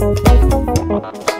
嗯。